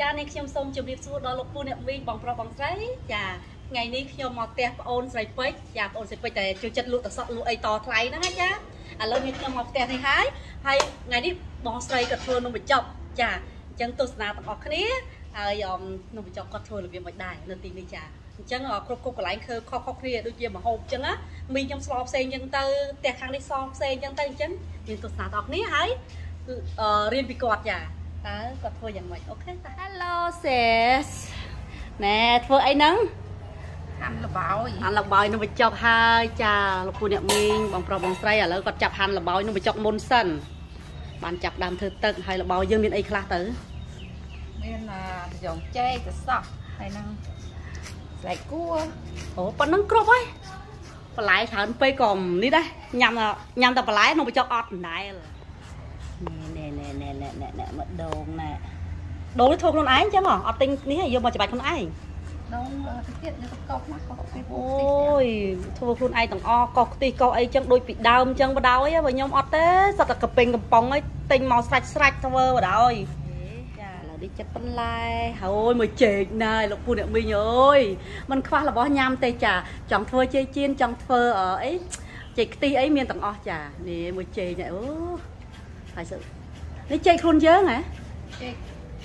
ចានេះខ្ញុំសូមជម្រាបសួរដល់លោកពូអ្នកមីងបងប្រុសបងស្រីចាថ្ងៃនេះខ្ញុំមកផ្ទះប្អូនស្រីពេជ្រចាប្អូនស្រីពេជ្រតែជួយចិត្តលក់តសក់លក់អីតថ្លៃហ្នឹងណាចាឥឡូវនេះខ្ញុំមកផ្ទះនេះហើយហើយថ្ងៃនេះបងស្រីក៏ធ្វើនំបញ្ចុកចាអញ្ចឹងទស្សនាទាំងអស់គ្នាហើយនំបញ្ចុកគាត់ធ្វើរបៀបមិនដែរនៅទីនេះចាអញ្ចឹងគ្រប់គ្រប់កន្លែងធ្វើខុសៗគ្នាដូចជាមហូបអញ្ចឹងណាមីខ្ញុំស្លផ្សេងអញ្ចឹងទៅផ្ទះខាងនេះសផ្សេងអញ្ចឹងទៅអញ្ចឹងមានទស្សនាទាំងអស់គ្នាហើយរៀនពីគាត់ចា តើគាត់ធ្វើយ៉ាងម៉េចអូខេតា Hello sis ណែធ្វើអីហ្នឹងហាន់លបោយហាន់លបោយនឹងបញ្ចុកហើយចាលោកពូអ្នកមីងបងប្រុសបងស្រីឥឡូវគាត់ចាប់ហាន់លបោយនឹងបញ្ចុកមុនសិនបានចាប់ដើមធ្វើទឹកហើយលបោយយើងមានអីខ្លះទៅមានត្រយងចេកសសក់ហើយនឹងស្លែកគួរអូប៉ុណ្ណឹងគ្រប់ហើយបន្លែច្រើនពេកក៏នេះដែរញ៉ាំញ៉ាំតែបន្លែក្នុងបញ្ចុកអត់ដដែលណែណែ ណែណែណែណែមកដងណែដូងនេះធ្វើខ្លួនឯងចឹងហ៎អត់ទិញនេះយកមកច្បាច់ខ្លួនឯងដងទៅទៀតយកទៅកោសណាកោសទៀតអូយធ្វើខ្លួនឯងទាំងអកោសខ្ទិះកោសអីចឹងដូចពីដើមចឹងបដ ாய் បើខ្ញុំអត់ទេសត្វតែកពេញកំប៉ុងហើយទិញមកស្រាច់ស្រាច់ធ្វើបដ ாய் ចាឥឡូវនេះចិត្តបន្លែហើយមួយចេកណាយលោកពូអ្នកមីងអើយมันខ្វះរបស់ញ៉ាំទេចាចង់ធ្វើជ័យជៀនចង់ធ្វើអីចេកខ្ទិះអីមានទាំងអស់ចានេះមួយចេកនេះអូហើយសើ នេះចេកខ្លួនយើងហ៎ចេក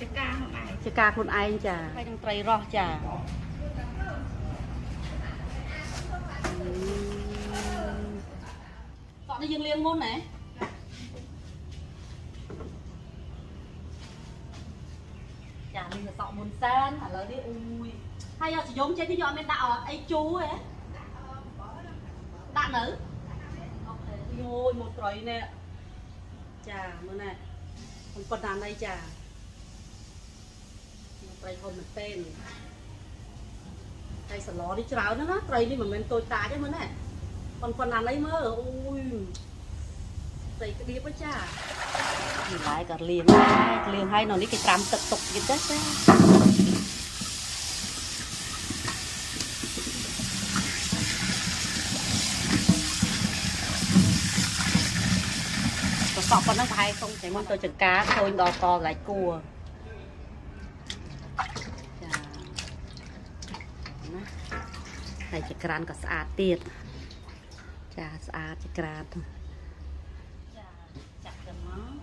ចេកការខ្លួនឯងចេកការខ្លួនឯងចាហើយនឹងត្រីរស់ចាសក់នេះយើងលាងមុនណាចាលាងសក់មុនសានឥឡូវនេះអ៊ូយហើយយកសយំចេញនេះយកអត់មានដាក់អីជូរហ៎ដាក់នៅអូខេយូយមកត្រីនេះចាមើលណាខ្ញុំ ប៉ុណ្ណាណៃចាត្រីហុំមែនទេត្រីសឡនេះច្រើនណាស់ត្រីនេះមិនមែនតូចតាចទេមើលណាប៉ុណ្ប៉ុណ្ណាណៃមើលអូយត្រីក្តៀបចានេះឡាយក៏លៀងដែរលៀងហើយនៅនេះគេត្រាំទឹកទុកទៀតចា សក់ប៉ុណ្ណឹងប្រហែលសុំតែមុនទៅចង្ការឃើញដល់កកន្លែងគួរចាណាហើយចក្រានក៏ស្អាតទៀតចាស្អាតចក្រានចាចាក់ទៅមក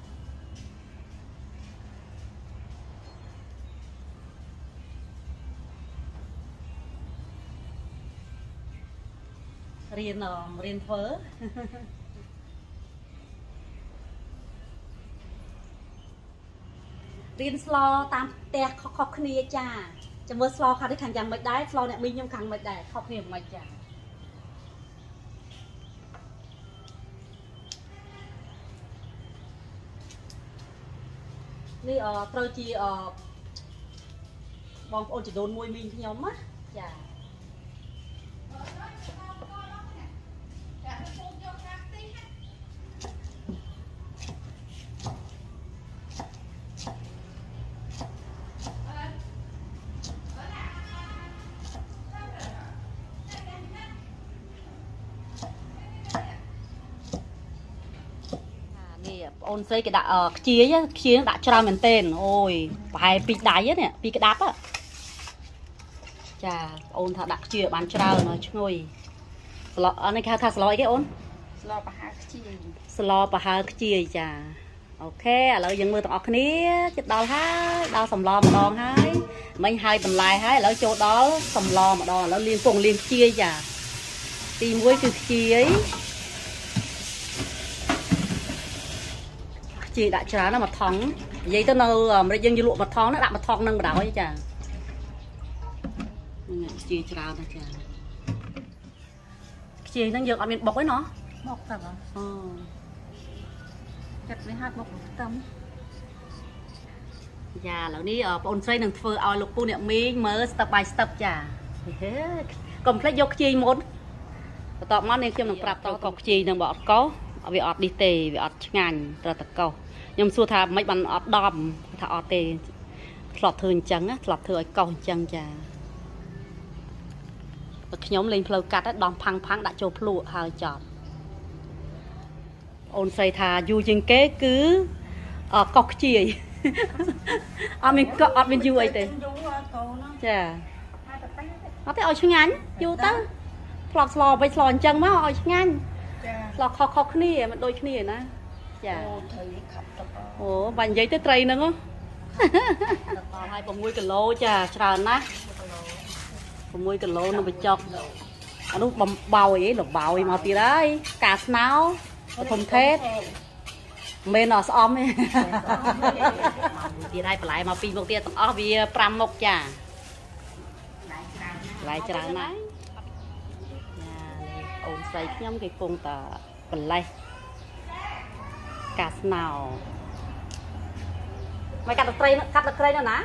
រៀនរៀនធ្វើ រៀនស្លតាមផ្ទះខុសខុសគ្នាចាចាំមើលស្លខាងនេះខាងយ៉ាងម៉េចដែរស្លអ្នកមីងខ្ញុំខាងម៉េចដែរខុសគ្នាមិនចានេះអត្រូវជាអបងប្អូនចំនួនមួយមីងខ្ញុំណាចា អូនស្រីគេដាក់ខ្ជាយខ្ជាយដាក់ច្រើនមែនទែនអូយប្រហែលពីដៃនេះពីក្តាប់ចាអូនថាដាក់ខ្ជាយបានច្រើនឈ្ងុយស្លនេះគេហៅថាស្លអីគេអូនស្លប្រហើខ្ជាយស្លប្រហើខ្ជាយចាអូខេឥឡូវយើងមើលទាំងអស់គ្នាជិតដល់ហើយដល់សម្លម្ដងហើយមិញហើយបន្លែហើយឥឡូវចូលដល់សម្លម្ដងឥឡូវលាងពងលាងខ្ជាយចាទី1គឺខ្ជាយ ជីដាក់ច្រើនណាស់មួយថងនិយាយទៅនៅអាមេរិកយើងយកលក់មួយថងណាដាក់មួយថងនឹងបណ្ដោយចានេះជីច្រើនណាស់ចាខ្ជិះហ្នឹងយើងអត់មានបុកទេណោះបុកទៅអូចិត្តនេះហាត់បុកខ្ទឹមចាឥឡូវនេះបងអូនស្រីនឹងធ្វើឲ្យលោកពូអ្នកមីងមើល step by step ចាកុំភ្លេចយកខ្ជិះមុនបន្ទាប់មកនាងខ្ញុំនឹងប្រាប់តកខ្ជិះនឹងបើអត់កោវាអត់ឌីទេវាអត់ឆ្ងាញ់ត្រូវតែកោ ខ្ញុំសួរថាមិនបានអត់ដំថាអត់ទេធ្លាប់ធ្វើអញ្ចឹងធ្លាប់ធ្វើឲ្យកោសអញ្ចឹងចាតែខ្ញុំលេងផ្លូវកាត់ដំផាំងផាំងដាក់ចូលភ្លក់ហើយចប់អូនស្រីថាយូរជាងគេគឺកោសខ្ជាយអត់មានកក់អត់មានយូរអីទេយូរកូនណាចាមកតែតែអត់ទេឲ្យឆ្ងាញ់យូរទៅផ្លក់ស្លវិញស្លអញ្ចឹងមកឲ្យឆ្ងាញ់ចាស្លខុសខុសគ្នាមិនដូចគ្នាណា ចាអូត្រូវខាត់ទឹកអូបាញ់និយាយទៅត្រីហ្នឹងហ៎ដល់ហើយ6គីឡូចាច្រើនណាស់6គីឡូនំបញ្ចុកអានោះបំបោយអីលបោយមកទៀតហើយការស្នោធំថេតមិនមែនអត់ស្អំទេមកទៀតហើយបន្លែមកពីរមុខទៀតទាំងអស់វា5មុខចាបន្លែច្រើនណាស់ចានេះអូនស្រីខ្ញុំគេគង់តែបន្លែ ការស្នោមកកាត់ត្រីកាត់ត្រីនៅណា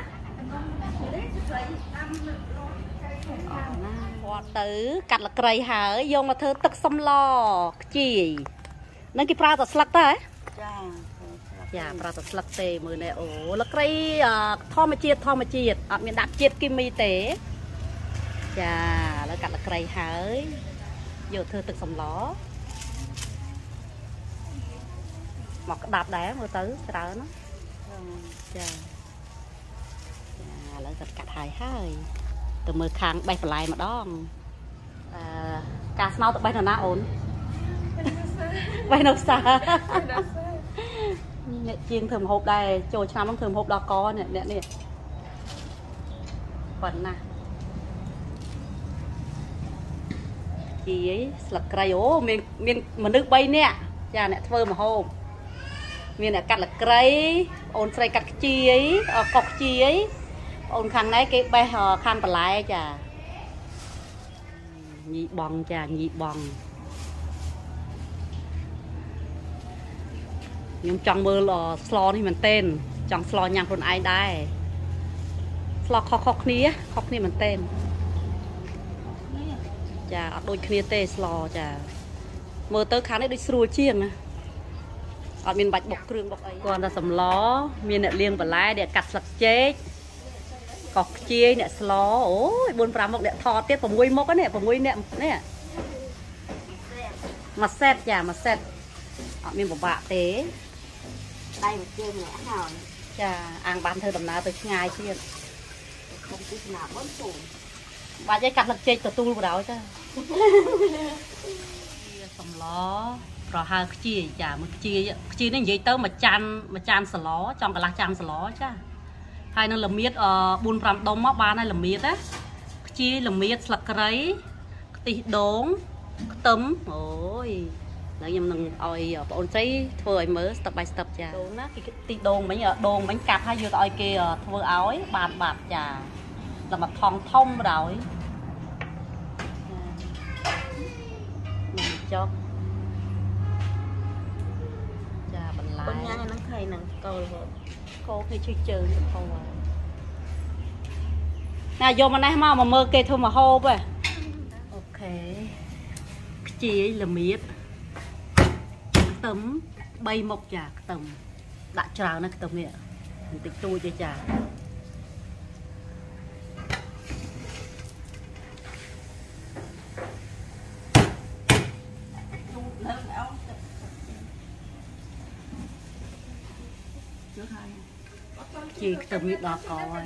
អស់ណាគាត់ទៅកាត់លក្រីហើយយកមកធ្វើទឹកសំឡខ្ជាយនឹងគេប្រើតែស្លឹកទៅហ៎ចាចាប្រើតែស្លឹកទេមើលនេះអូលក្រីអធម្មជាតិធម្មជាតិអត់មានដាក់ជាតិគីមីទេចាឥឡូវកាត់លក្រីហើយយកធ្វើទឹកសំឡ មកក្តាប់ដែរមើលទៅច្រើនណាចាចាឥឡូវគាត់កាត់ហើយហើយទៅមើលខាងបេះបន្លែម្ដងអឺការស្មៅទៅបេះនៅណាអូនបេះនៅផ្សារអ្នកជាងធ្វើម្ហូបដែរចូលឆ្នាំហ្នឹងធ្វើម្ហូបដល់កនេះអ្នកនេះប៉ុណ្ណាជីអីស្លឹកគ្រៃអូមានមានមនុស្ស3នាក់ចាអ្នកធ្វើម្ហូប មានអ្នកកាត់លក្រីអូនស្រីកាត់ខ្ជាយអកុកខ្ជាយអូនខាងណែគេបេះខាងបន្លែចាញីបងចាញីបងខ្ញុំចង់មើលអស្លនេះមែនទែនចង់ស្លញ៉ាំខ្លួនឯងដែរស្លខុសខុសគ្នាខុសគ្នាមែនទែនចាអត់ដូចគ្នាទេស្លចាមើលទៅខាងនេះដូចស្រួលជាងណា អត់មានបាច់បុកគ្រឿងបុកអីគាត់តែសម្លមានអ្នកលាងបន្លែអ្នកកាត់ស្លឹកចេកកោះខ្ជាយអ្នកស្លអូយ4 5មុខអ្នកថតទៀត6មុខហ្នឹង6អ្នកនេះមួយសេតចាមួយសេតអត់មានពិបាកទេដៃមកជើងម្នាក់ហើយចាអាងបានធ្វើដំណើរទៅឆ្ងាយទៀតខ្ញុំទស្សនាបងពូបាច់ឲ្យកាត់លឹកចេកទទួលបដ ாய் ចាវាសំឡ ប្រហើខ្ជាយចាមើលខ្ជាយខ្ជាយនេះនិយាយទៅមួយចានមួយចានសឡចង់កន្លះចានសឡចាហើយនឹងល្មៀតអ4 5ដុំមកបានហើយល្មៀតណាខ្ជាយល្មៀតស្លឹកគ្រៃខ្ទិះដូងខ្ទឹមអូយឥឡូវខ្ញុំនឹងឲ្យបងអូនស្រីធ្វើឲ្យមើល step by step ចាដូងណាគេខ្ទិះដូងមិញដូងមិញកាត់ហើយយកទៅឲ្យគេធ្វើឲ្យបានបាត់ចាដល់មកថងធំបដ ாய் នឹងចុកចាបន្លែ បងញ៉ាំ ហ្នឹងខៃហ្នឹងកូលហូបកោគេជួយជើងទៅហូបហើយណាយកមកនេះមកមកមើលគេធ្វើមកហូបហ៎អូខេខ្ជាយល្មៀតខ្ទឹម3មុខចាខ្ទឹមដាក់ច្រើនណាស់ខ្ទឹមនេះបន្តិចតួចទេចា ជីខ្ទឹមនេះដល់កហើយ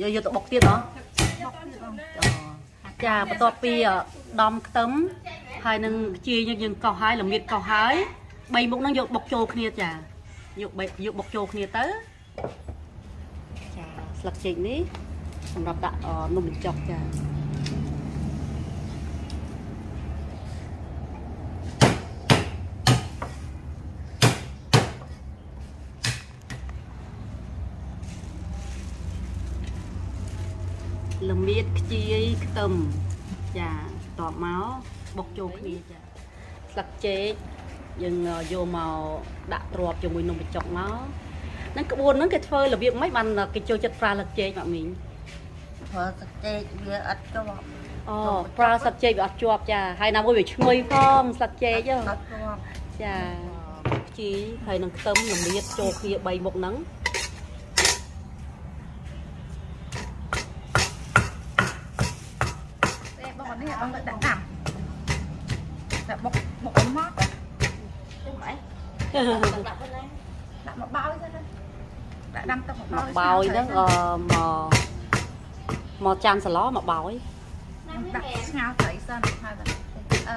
យកយកទៅបុកទៀតហ៎ចាបន្ទាប់ពីដំខ្ទឹមហើយនឹងខ្ជាយយើងយើងកោសហើយល្មៀតកោសហើយបីមុខហ្នឹងយកបុកចូលគ្នាចាយកបីយកបុកចូលគ្នាទៅចាស្លឹកចេកនេះសម្រាប់ដាក់អនំបញ្ចុកចាល្មៀតខ្ជាយខ្ទឹមចាតបមកបុកចូលគ្នាចាស្លឹកចេកយើងយកមកដាក់ទ្រាប់ជាមួយនំបញ្ចុកមកហ្នឹងក្បួនហ្នឹងគេធ្វើរបៀបម៉េចបានគេចូលចិត្តប្រើស្លឹកចេកមកមីងព្រោះទឹកចេកវាអត់ជាប់អូប្រើស្លឹកចេកវាអត់ជាប់ចាហើយណាមួយវាឈ្ងុយផងស្លឹកចេកហ៎អត់ជាប់ចាខ្ជីហើយនឹងខ្ទឹមល្មៀតចូលគ្នា3មុខហ្នឹង ទេបងនេះបងដាក់ដាក់ដាក់បុកបុកអីមក ទៅអីដាក់មកបោយទៅណាដាក់ដាំទឹកមកមកបោយហ្នឹងអឺមកមកចានសឡមកបោយដាក់ស្ងោរត្រីសិនហើយបាទអឺ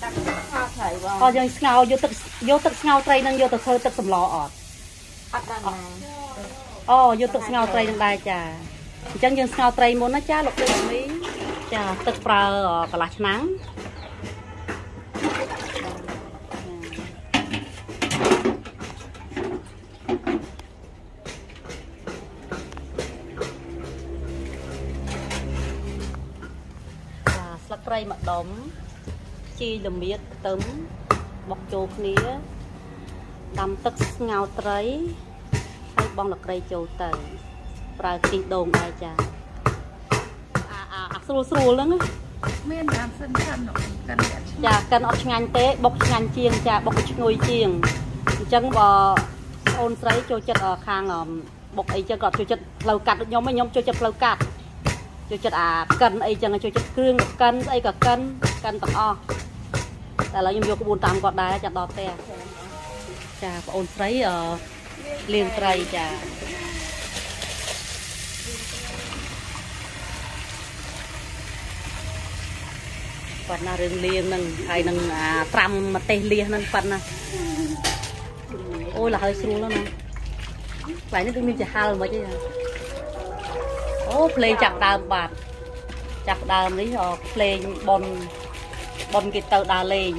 ដាក់ដាក់ទឹកស្ងោរត្រីបងក៏យើងស្ងោរយកទឹកយកទឹកស្ងោរត្រីហ្នឹងយកទៅធ្វើទឹកសម្លអត់អត់ដល់ណាអូយកទឹកស្ងោរត្រីនឹងដែរចាអញ្ចឹងយើងស្ងោរត្រីមុនណាចាលោកគ្រូមីចាទឹកប្រើកន្លះឆ្នាំងចា ស្លឹកគ្រៃម្ដុំជីល្មៀតខ្ទឹមបុកចូលគ្នាដាំទឹកស្ងោរត្រីហើយបងលក្រីចូលទៅ ប្រើខ្ទិះដូងដែរចាអាអាអាស្រួលស្រួលហ្នឹងណាមានតាមសិនសិននោះកិនដាក់ចាកិនអត់ឆ្ងាញ់ទេបុកឆ្ងាញ់ជាងចាបុកឲ្យឈ្ងុយជាងអញ្ចឹងបើអូនស្រីចូលចិត្តអ่าខាងអមបុកអីចឹងក៏ចូលចិត្តផ្លូវកាត់ដូចខ្ញុំឯងខ្ញុំចូលចិត្តផ្លូវកាត់ ចូលចិត្តអាកិនអីចឹងចូលចិត្តគ្រឿងកិនស្អីក៏កិនកិនទាំងអស់តែឥឡូវខ្ញុំយកក្បួនតាមគាត់ដែរចាដល់ផ្ទះចាបងអូនស្រីអឺលាងត្រីចាប៉ុណ្ណារឿងលៀងហ្នឹងហើយនឹងអាត្រាំម្ទេសលៀសហ្នឹងប៉ុណ្ណាអូយលហើយស្រួលហ្នឹងណាបាយនេះដូចមានចាហល់មិនអីហ៎ អូភ្លេងចាប់ដើមបាទចាប់ដើមនេះអភ្លេងបនបនគេទៅដើរលេង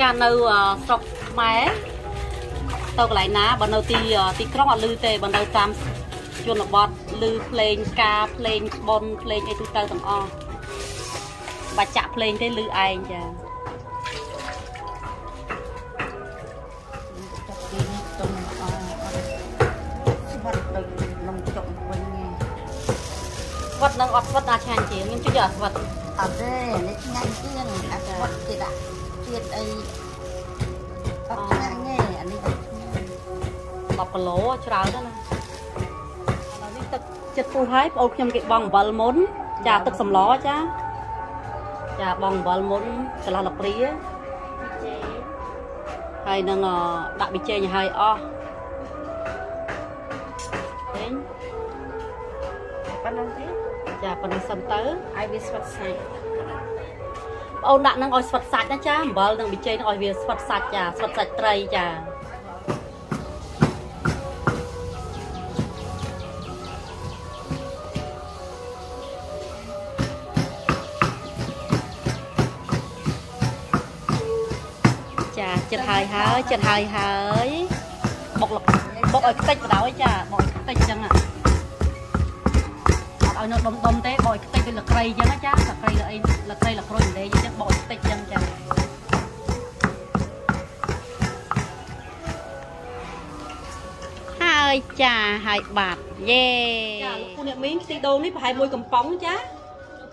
ចានៅអស្រុកខ្មែរទៅកន្លែងណាបើនៅទីទីក្រុងអត់លឺទេបើនៅតាមជនបទលឺភ្លេងការភ្លេងបនភ្លេងអីទូទៅទាំងអស់បាច់ចាក់ភ្លេងទេលឺឯងចា ស្វិតនឹងអត់ស្វិតណាឆ្ងាញ់ជាងខ្ញុំជួយយកអាស្វិតអត់ទេនេះឆ្ងាញ់ជាងអាស្វាត់គេដាក់ជាតិអីអត់ឆ្ងាញ់ទេអានេះអត់ឆ្ងាញ់10គីឡូច្រើនណាស់ណាឥឡូវនេះទឹកចិត្តពុះហើយបងអូនខ្ញុំគេបងអំបិលមុនចាទឹកសម្លចាចាបងអំបិលមុនកន្លះលព្រាហើយនឹងអដាក់ប៊ីចេងឲ្យហើយអស់ពេញប៉ុណ្ណឹងទេ ចាប៉ុណ្្នេះសិនទៅឲ្យវាស្វាត់សាច់បងអូនដាក់នឹងឲ្យស្វិតសាច់ណាចាអំបិលនិងប៊ីចេងនឹងឲ្យវាស្វិតសាច់ចាស្វិតសាច់ត្រីចាចាចិត្តហើយហើយចិត្តហើយហើយបុកលបុកឲ្យខ្ទេចបដ ாய் ចាបុកឲ្យខ្ទេចអញ្ចឹងអត់ ឲ្យនៅដុំដុំទេបុកឲ្យខ្ទេចដូចលក្រីអញ្ចឹងណាចាលក្រីលអីលក្រីលក្រួយលេងអញ្ចឹងបុកឲ្យខ្ទេចអញ្ចឹងចាហើយចាហើយបាត់យេចាលោកពូអ្នកមីងខ្ទិះដូងនេះប្រហែលមួយកំប៉ុងចា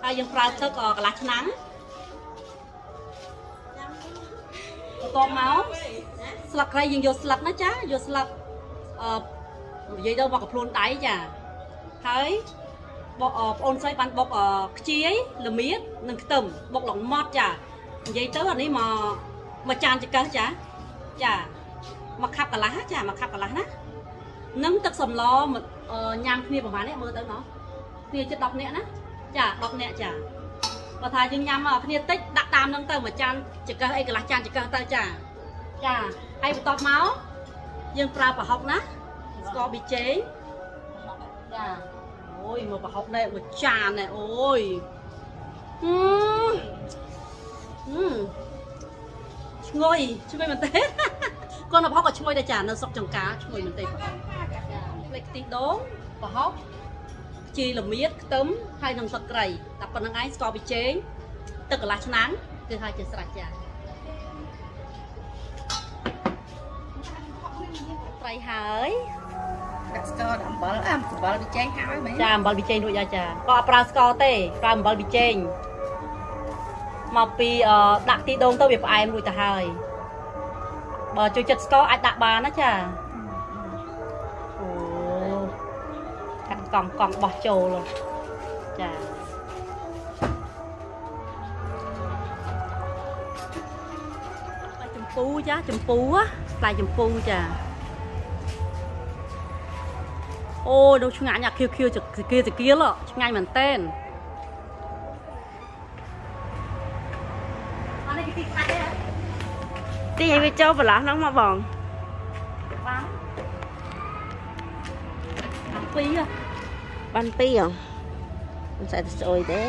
ហើយយើងប្រើទឹកអកន្លះឆ្នាំងបន្ទាប់មកស្លឹកគ្រៃយើងយកស្លឹកណាចាយកស្លឹកអឺនិយាយទៅមកកំខ្លួនដៃចាហើយ បុកអប្អូនស្រីបានបុកអខ្ជាយល្មៀតនិងខ្ទឹមបុកឡងម៉ត់ចានិយាយទៅអានេះមកមកចានចង្កឹះចាចាមកខាប់កន្លះចាមកខាប់កន្លះណានឹងទឹកសម្លមកអឺញ៉ាំគ្នាប្រហែលនេះមើលទៅណោះគ្នាជិត10នាក់ណាចា10នាក់ចាបើថាយើងញ៉ាំគ្នាតិចដាក់តាមនឹងទៅមួយចានចង្កឹះអីកន្លះចានចង្កឹះទៅចាចាហើយបន្ទាប់មកយើងប្រើប្រហុកណាស្ករប៊ីចេងចាអូយ មកប្រហុកនេះមួយចាននេះអូយហឹមហឹមឈ្ងុយឈ្ងុយមែនទេគាត់នៅប្រហុកក៏ឈ្ងុយដែរចានៅស្រុកចង្ការឈ្ងុយមែនទេចាផ្លេចខ្ទិះដូងប្រហុកជីល្មៀតខ្ទឹមហើយនឹងទឹកត្រីតែប៉ុណ្្នឹងឯងស្ករប៊ីចេងទឹកកន្លះឆ្នាំងគឺហើយជាស្រេចចាត្រីហើយ ដាក់ស្ករដាក់អំបិលអំបិលវាចេញហើយមែនចាអំបិលប៊ីចេងរួចហើយចាក៏អត់ប្រើស្ករទេប្រើអំបិលប៊ីចេងមកពីអឺដាក់ទីដូងទៅវាផ្អែមរួចទៅហើយបើចូលចិត្តស្ករអាចដាក់បានណាចាអូកាត់កង់កង់បោះចូលចាពូចាចម្ពូណាផ្លែចម្ពូចា អូយនោះឆ្ងាញ់អាខៀវខៀវចគៀចគៀលឆ្ងាញ់មែនតែនអានេះគេទីខ្លាច់ទេទីឲ្យវាចូលប្រឡោះហ្នឹងមកបងបានអាពីរហ៎បានពីរហ៎មិនស្អីទៅស្អុយទេ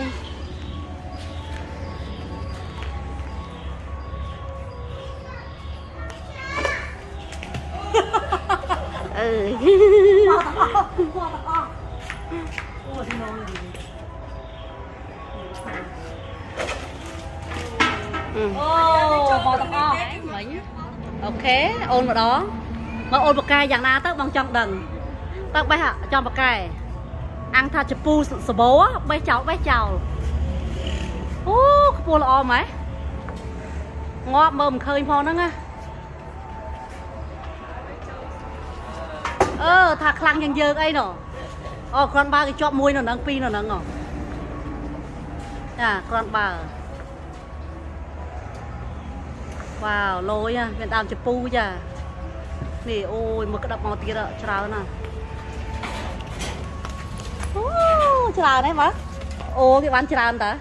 អឺអូមកទាំងអស់មិញអូខេអូនម្ដងមកអូនបកកែយ៉ាងណាទៅបងចង់ដឹងតើបេះអ่ะចង់បកកែអាំងថាចពូសបោបេះចោលបេះចោលអូខ្ពស់ល្អម៉េះងាប់មើលមិនឃើញផងហ្នឹងណាអឺថាខ្លាំងយ៉ាងយើងអីណូអូគ្រាន់បើគេជាប់មួយនៅហ្នឹងពីរនៅហ្នឹងហ៎ចាគ្រាន់បើ វ៉ាវលយហ่ะមានដើមចពូចានេះអូយមកក្តាប់មកទៀតហ៎ច្រើនណាស់អូច្រើនហ្នឹងមើលអូគេបានច្រើនតើ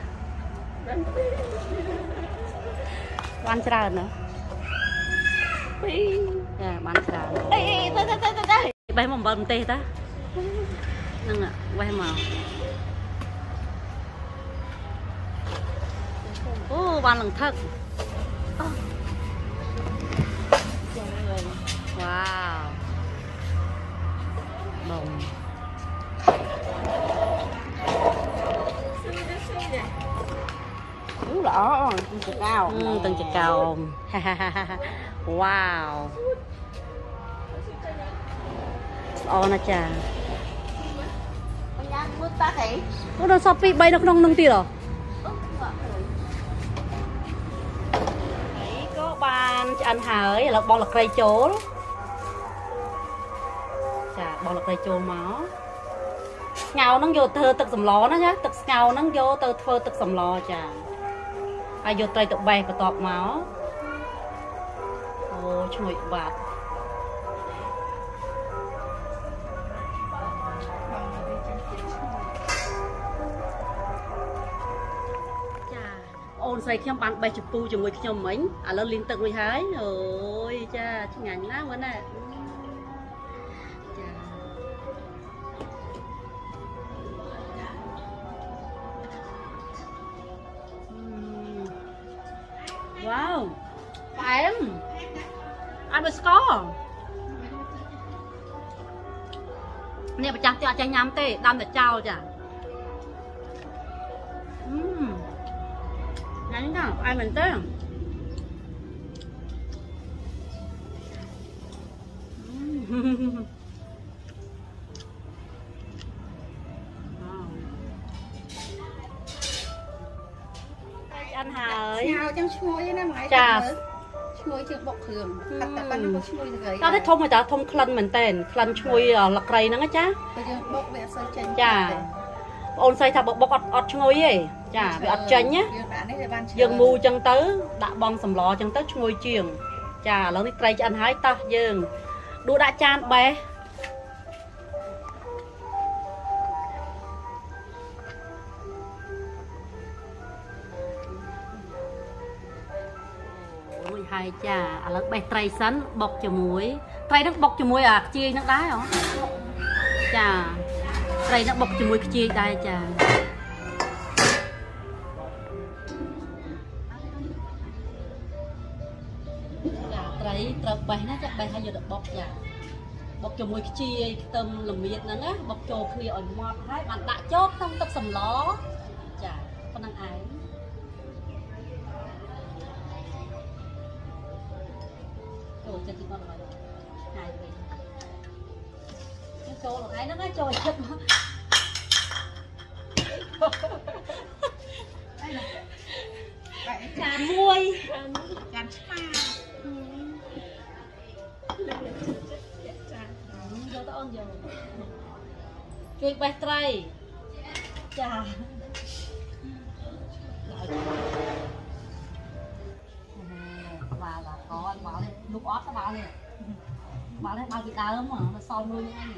បានច្រើនណាស់ពីរចាបានច្រើនអីអីទៅទៅទៅទៅបេះមកអំបិលម្ទេសតាហ្នឹងហ่ะបេះមកអូបានលង្ថឹក វ៉ាវដុំអូល្អអងទៅកៅ Ừ, từng chục cầu wow ô nó chà បញ្ញាមើលតាហី nó đâu sao pi bay nó không nâng tiền rồi Đấy, có bàn cho anh hỏi là bò là cây chố chà bò là cây chố máu ngào nó vô thơ tực sầm ló nó nhá tực ngào nó vô tơ thơ tực sầm ló chà ai vô tay tực bay và tọt máu ô chui bạc ចា ស្រីខ្ញុំបានបេះជពូជាមួយខ្ញុំមិញឥឡូវលីងទឹករួចហើយអូយចាឆ្ងាញ់ណាស់មើលណាចាវ៉ាវផ្អែមអត់ដូចស្ករនេះប្រចាំទៀតអត់ចេះញ៉ាំទេដាំតែចោលចា Nhanh đó, ai mình tới không? anh Hải ស្ងោរចឹងឈ្ងុយណាមួយចាឈ្ងុយជាងបុកគ្រឿងតែតែប៉ុណ្ណឹងក៏ឈ្ងុយទៅហើយ tao thấy thông rồi tao thông khăn mình tên khăn chui ở lọc cây nó cha បើយើងបុកវាអត់សូវចេញចា ôn xây thà bọc bọc ọt ọt chui ấy chà bị ọt chanh nhá យើងដាក់ នេះវាបានឆ្ងាញ់យើងមូចឹងទៅដាក់បងសម្លចឹងទៅឈ្ងុយជាង ចាឥឡូវនេះត្រីឆ្អិនហើយតោះយើងដួសដាក់ចានបេះរួចហើយចាឥឡូវបេះត្រីសិនបុកជាមួយត្រីហ្នឹងបុកជាមួយអាខ្ជាយហ្នឹងដែរហ៎ចាត្រីហ្នឹងបុកជាមួយខ្ជាយដែរចាចា យយកទៅបុកចាបុកជាមួយខ្ជាយខ្ទឹមល្មៀតហ្នឹងណាបុកចូលគ្នាឲ្យម៉ត់ហើយបានដាក់ចូលក្នុងទឹកសម្លចាប៉ុណ្្នឹងឯងចូលចិត្តទីមកហើយហើយវិញចូលថ្ងៃហ្នឹងណាចូលចិត្តមកចានមួយចានឆ្មា ជួយបេះត្រីចាដល់បាទបាទកនលោកអត់ទៅបាល់នេះបាល់នេះបាល់ពីដើមមកសល់មួយហ្នឹងឯង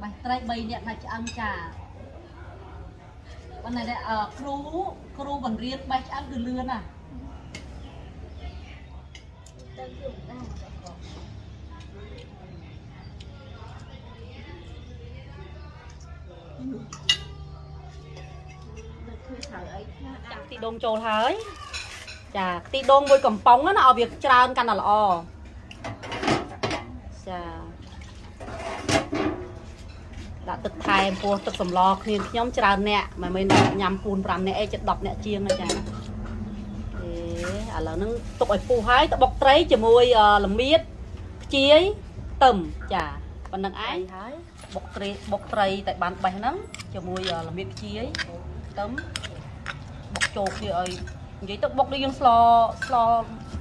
បាច់ត្រី3នាក់ថាឆ្អឹងចាប៉ុន្តែអឺគ្រូគ្រូបង្រៀនបេះឆ្អឹងគឺលឿនណាស់ទៅជួបដែរ ចាខ្ទិះដូងចូលហើយចាខ្ទិះដូងមួយកំប៉ុងណាឲ្យវាច្រើនកាន់តែល្អចាដាក់ទឹកថែមពោះទឹកសម្លគ្នាខ្ញុំច្រើនអ្នកមិនមែនញ៉ាំពូន5នាក់អីចិត្ត10នាក់ជាងណាចាអេឥឡូវហ្នឹងទុកឲ្យពុះហើយទៅបុកត្រីជាមួយអឺល្មៀតខ្ជាយខ្ទឹមចាប៉ុណ្្នឹងឯងហើយ បុកត្រីបុកត្រីតែបានបេះហ្នឹងជាមួយអឺល្មៀតខ្ជាយខ្ទឹមបុកចូលគ្នាឲ្យនិយាយទៅបុកដូចយើងស្លស្ល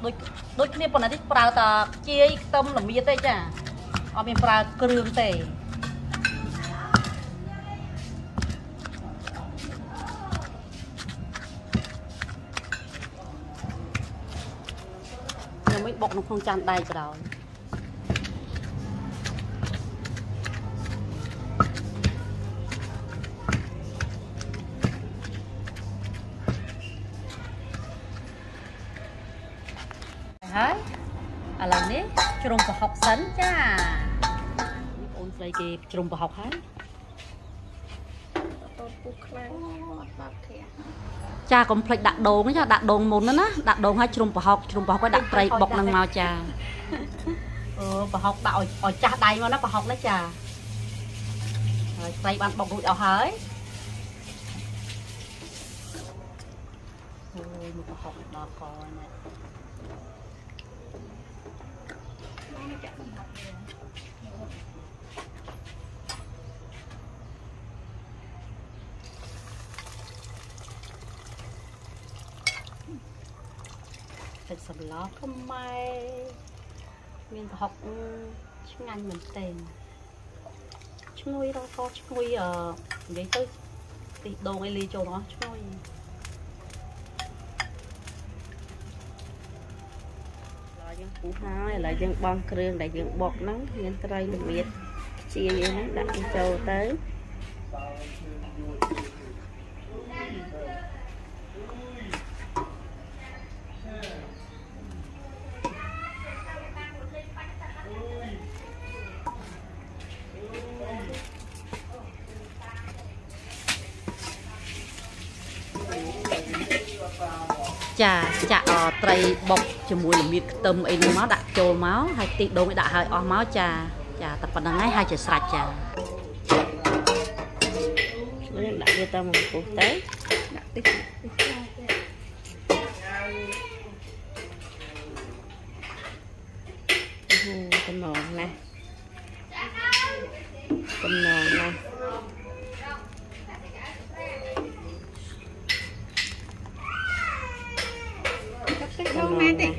ដូចដូចគ្នាប៉ុន្តែនេះប្រើតាខ្ជាយខ្ទឹមល្មៀតទេចាអត់មានប្រើគ្រឿងទេខ្ញុំមិនបុកនៅក្នុងចានដែកក៏ដោយហើយ គេជ្រុំប្រហុកហើយតូនពុះខ្លាំងអត់បាត់ធាក់ចាកុំភ្លេចដាក់ដូងចាដាក់ដូងមុនណាណាដាក់ដូងហើយជ្រុំប្រហុកជ្រុំប្រហុកហើយដាក់ត្រីបុកនឹងមកចាអូប្រហុកដាក់ឲ្យឲ្យចាស់ដៃមកណាប្រហុកនេះចាហើយត្រីបានបុករួចអស់ហើយអូយមកប្រហុកដល់កនេះទឹក សម្លខ្មែរមានប្រហុកឆ្ងាញ់មែនទែនឈ្ងុយដល់កឈ្ងុយអឺនិយាយទៅទីដងអីលីចូលទាំងអស់ឈ្ងុយឡើយយើងពុះហើយឥឡូវយើងបង់គ្រឿងដែលយើងបុកហ្នឹងមានត្រីល្មៀតខ្ជាយអីហ្នឹងដាក់ចូលទៅ ចាចាក់អត្រីបុកជាមួយល្មៀតខ្ទឹមអីនោះមកដាក់ចូលមកហើយខ្ទិះដូងឲ្យដាក់ហើយអស់មកចាចាតែប៉ុណ្្នឹងហើយហើយជាស្រេចចាយើងដាក់វាទៅមកពុះទៅដាក់តិចហូតំណងណាស់តំណងណាស់ ទឹកដូងណាទេ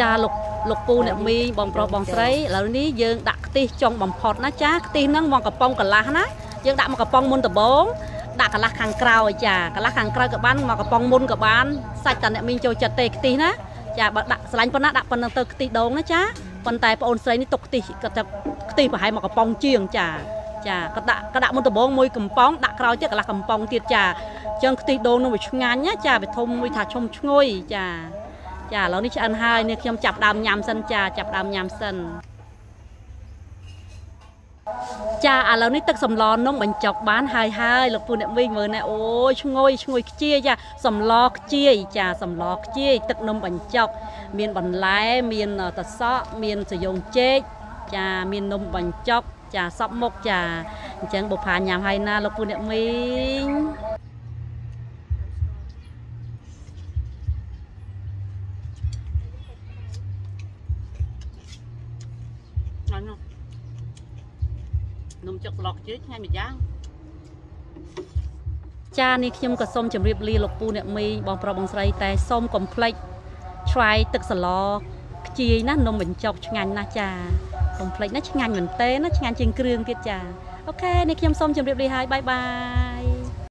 ចាលោកលោកពូអ្នកមីងបងប្រុសបងស្រីឥឡូវនេះយើងដាក់ខ្ទិះចុងបំផុតណាចាខ្ទិះហ្នឹងមកកំប៉ុងកន្លះណាយើងដាក់មកកំប៉ុងមុនដំបូងដាក់កន្លះខាងក្រោយចាកន្លះខាងក្រោយក៏បានមកកំប៉ុងមុនក៏បានសាច់តាអ្នកមីងចូលចិត្តទេខ្ទិះណាចាបើដាក់ស្រឡាញ់ប៉ុណ្ណាដាក់ប៉ុណ្ណឹងទៅខ្ទិះដូងណាចាប៉ុន្តែបងអូនស្រីនេះទុកខ្ទិះគាត់ថាខ្ទិះប្រហែលមកកំប៉ុងជាងចាចាក៏ដាក់ក៏ដាក់មុនដំបូងមួយកំប៉ុងដាក់ក្រោយទៀតកន្លះកំប៉ុងទៀតចាអញ្ចឹងខ្ទិះដូងនោះវាឆ្ងាញ់ណាចាវាធំមួយថាឈុំឈ្ងុយចា ចាឥឡូវនេះឆ្អិនហើយនេះខ្ញុំចាប់ដើមញ៉ាំសិនចាចាប់ដើមញ៉ាំសិនចាឥឡូវនេះទឹកសម្លនំបញ្ចុកបានហើយហើយលោកពូអ្នកវិញមើលណែអូយឈ្ងុយឈ្ងុយខ្ជាយចាសម្លខ្ជាយចាសម្លខ្ជាយទឹកនំបញ្ចុកមានបន្លែមានតសក់មានសយងចេកចាមាននំបញ្ចុកចាសពមុខចាអញ្ចឹងបុផាញ៉ាំហើយណាលោកពូអ្នកមីងហ្នឹង នំចុកស្លកជឿថ្ងៃម្យ៉ាងចានេះខ្ញុំក៏សូមជម្រាបលាលោកពូអ្នកមីងបងប្រុសបងស្រីតែសូមកុំភ្លេចឆ្វៃទឹកសឡខ្ជាយណានំបញ្ចុកឆ្ងាញ់ណាស់ចាកុំភ្លេចណាឆ្ងាញ់មែនតើណាឆ្ងាញ់ជាងគ្រឿងទៀតចាអូខេនេះខ្ញុំសូមជម្រាបលាហើយបាយបាយ